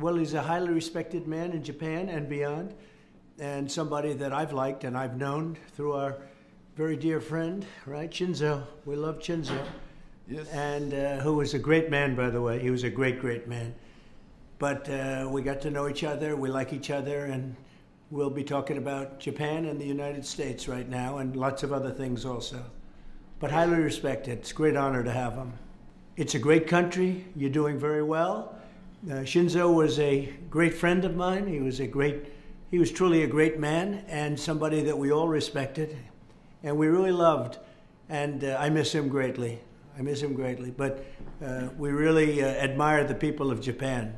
Well, he's a highly respected man in Japan and beyond, and somebody that I've liked and I've known through our very dear friend, right, Shinzo. We love Shinzo. Yes. And uh, who was a great man, by the way. He was a great, great man. But uh, we got to know each other, we like each other, and we'll be talking about Japan and the United States right now, and lots of other things also. But highly respected. It's a great honor to have him. It's a great country. You're doing very well. Uh, Shinzo was a great friend of mine. He was a great, he was truly a great man and somebody that we all respected and we really loved. And uh, I miss him greatly. I miss him greatly. But uh, we really admire the people of Japan.